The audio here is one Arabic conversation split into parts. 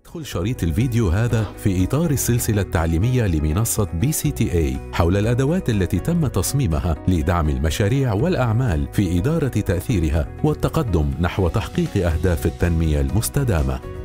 ادخل شريط الفيديو هذا في إطار السلسلة التعليمية لمنصة BCtA حول الأدوات التي تم تصميمها لدعم المشاريع والأعمال في إدارة تأثيرها والتقدم نحو تحقيق أهداف التنمية المستدامة.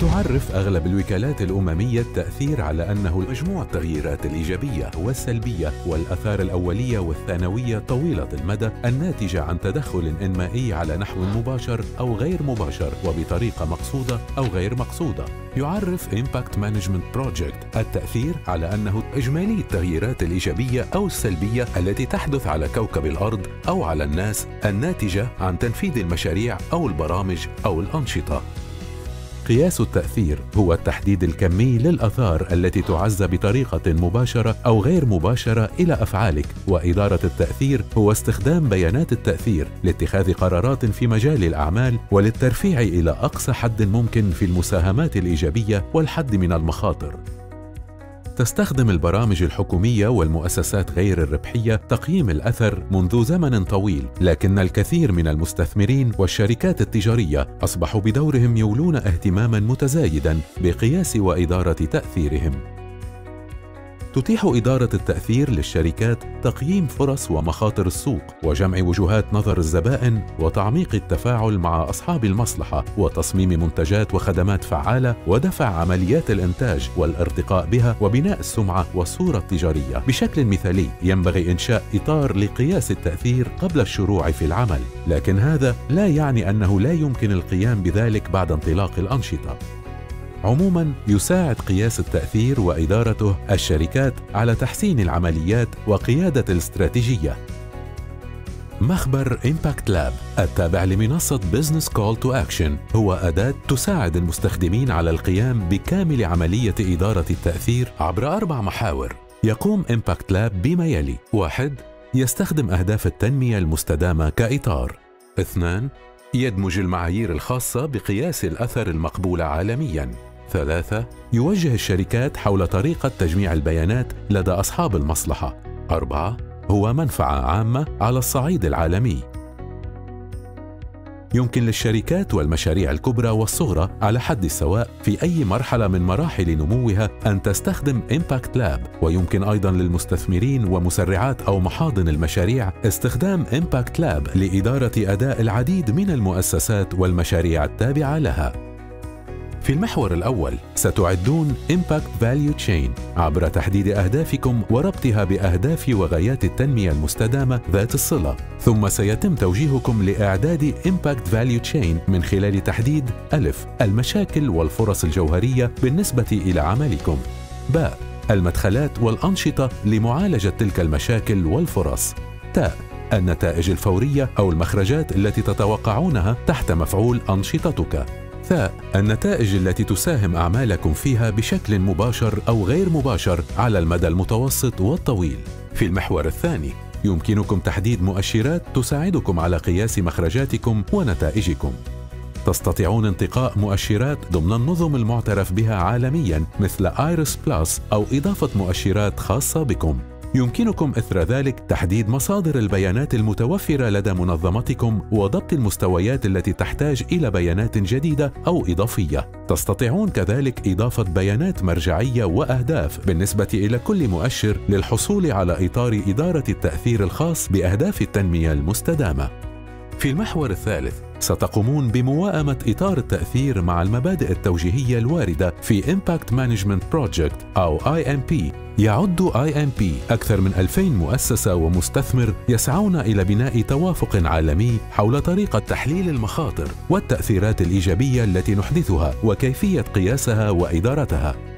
تعرف أغلب الوكالات الأممية التأثير على أنه مجموع التغييرات الإيجابية والسلبية والأثار الأولية والثانوية طويلة المدى الناتجة عن تدخل إنمائي على نحو مباشر أو غير مباشر وبطريقة مقصودة أو غير مقصودة. يعرف Impact Management Project التأثير على أنه إجمالي التغييرات الإيجابية أو السلبية التي تحدث على كوكب الأرض أو على الناس الناتجة عن تنفيذ المشاريع أو البرامج أو الأنشطة. قياس التأثير هو التحديد الكمي للآثار التي تعزى بطريقة مباشرة أو غير مباشرة إلى أفعالك، وإدارة التأثير هو استخدام بيانات التأثير لاتخاذ قرارات في مجال الأعمال وللترفيع إلى أقصى حد ممكن في المساهمات الإيجابية والحد من المخاطر. تستخدم البرامج الحكومية والمؤسسات غير الربحية تقييم الأثر منذ زمن طويل، لكن الكثير من المستثمرين والشركات التجارية أصبحوا بدورهم يولون اهتماما متزايدا بقياس وإدارة تأثيرهم. تتيح إدارة التأثير للشركات تقييم فرص ومخاطر السوق وجمع وجهات نظر الزبائن وتعميق التفاعل مع أصحاب المصلحة وتصميم منتجات وخدمات فعالة ودفع عمليات الإنتاج والارتقاء بها وبناء السمعة والصورة التجارية. بشكل مثالي ينبغي إنشاء إطار لقياس التأثير قبل الشروع في العمل لكن هذا لا يعني أنه لا يمكن القيام بذلك بعد انطلاق الأنشطة. عموما يساعد قياس التأثير وإدارته الشركات على تحسين العمليات وقيادة الاستراتيجية. مخبر Impact Lab التابع لمنصة Business Call to Action هو أداة تساعد المستخدمين على القيام بكامل عملية إدارة التأثير عبر أربع محاور. يقوم Impact Lab بما يلي واحد يستخدم أهداف التنمية المستدامة كإطار. اثنان يدمج المعايير الخاصة بقياس الأثر المقبولة عالمياً. ثلاثة يوجه الشركات حول طريقة تجميع البيانات لدى أصحاب المصلحة. أربعة هو منفعة عامة على الصعيد العالمي. يمكن للشركات والمشاريع الكبرى والصغرى على حد السواء في أي مرحلة من مراحل نموها أن تستخدم Impact Lab ويمكن أيضا للمستثمرين ومسرعات أو محاضن المشاريع استخدام Impact Lab لإدارة أداء العديد من المؤسسات والمشاريع التابعة لها. في المحور الأول ستعدون Impact Value Chain عبر تحديد أهدافكم وربطها بأهداف وغايات التنمية المستدامة ذات الصلة. ثم سيتم توجيهكم لإعداد Impact Value Chain من خلال تحديد ألف المشاكل والفرص الجوهرية بالنسبة إلى عملكم. باء المدخلات والأنشطة لمعالجة تلك المشاكل والفرص. تاء النتائج الفورية أو المخرجات التي تتوقعونها تحت مفعول أنشطتك. ثاء النتائج التي تساهم أعمالكم فيها بشكل مباشر أو غير مباشر على المدى المتوسط والطويل. في المحور الثاني يمكنكم تحديد مؤشرات تساعدكم على قياس مخرجاتكم ونتائجكم. تستطيعون انتقاء مؤشرات ضمن النظم المعترف بها عالميا مثل IRIS+ أو إضافة مؤشرات خاصة بكم. يمكنكم إثر ذلك تحديد مصادر البيانات المتوفرة لدى منظمتكم وضبط المستويات التي تحتاج إلى بيانات جديدة أو إضافية. تستطيعون كذلك إضافة بيانات مرجعية وأهداف بالنسبة إلى كل مؤشر للحصول على إطار إدارة التأثير الخاص بأهداف التنمية المستدامة. في المحور الثالث ستقومون بمواءمة إطار التأثير مع المبادئ التوجيهية الواردة في Impact Management Project أو IMP يعد IMP أكثر من 2000 مؤسسة ومستثمر يسعون إلى بناء توافق عالمي حول طريقة تحليل المخاطر والتأثيرات الإيجابية التي نحدثها وكيفية قياسها وإدارتها.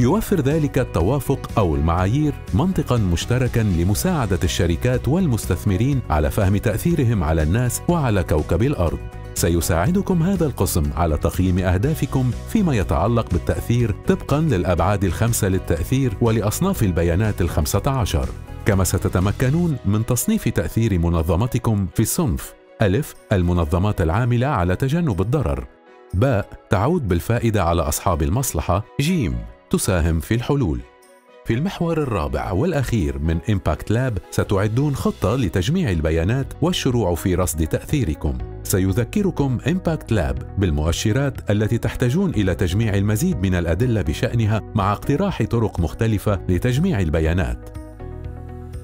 يوفر ذلك التوافق أو المعايير منطقا مشتركا لمساعدة الشركات والمستثمرين على فهم تأثيرهم على الناس وعلى كوكب الأرض. سيساعدكم هذا القسم على تقييم أهدافكم فيما يتعلق بالتأثير طبقا للأبعاد الخمسة للتأثير ولأصناف البيانات الخمسة عشر. كما ستتمكنون من تصنيف تأثير منظمتكم في الصنف. ألف المنظمات العاملة على تجنب الضرر. باء تعود بالفائدة على أصحاب المصلحة. جيم. تساهم في الحلول. في المحور الرابع والأخير من Impact Lab ستعدون خطة لتجميع البيانات والشروع في رصد تأثيركم. سيذكركم Impact Lab بالمؤشرات التي تحتاجون إلى تجميع المزيد من الأدلة بشأنها مع اقتراح طرق مختلفة لتجميع البيانات.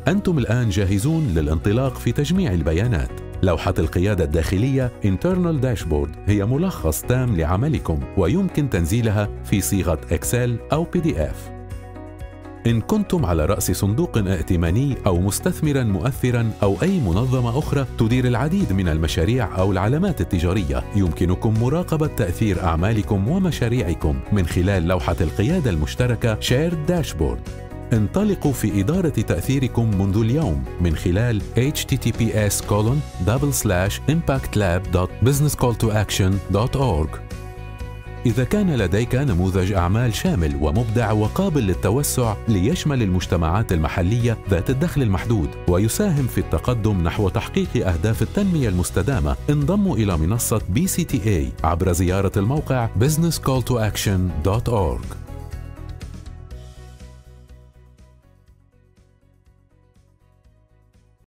أنتم الآن جاهزون للانطلاق في تجميع البيانات. لوحة القيادة الداخلية Internal Dashboard هي ملخص تام لعملكم ويمكن تنزيلها في صيغة إكسل أو PDF إن كنتم على رأس صندوق ائتماني أو مستثمرا مؤثرا أو أي منظمة أخرى تدير العديد من المشاريع أو العلامات التجارية يمكنكم مراقبة تأثير أعمالكم ومشاريعكم من خلال لوحة القيادة المشتركة Shared Dashboard. انطلقوا في إدارة تأثيركم منذ اليوم من خلال https impactlab.businesscalltoaction.org إذا كان لديك نموذج أعمال شامل ومبدع وقابل للتوسع ليشمل المجتمعات المحلية ذات الدخل المحدود ويساهم في التقدم نحو تحقيق أهداف التنمية المستدامة انضموا إلى منصة BCTA عبر زيارة الموقع businesscalltoaction.org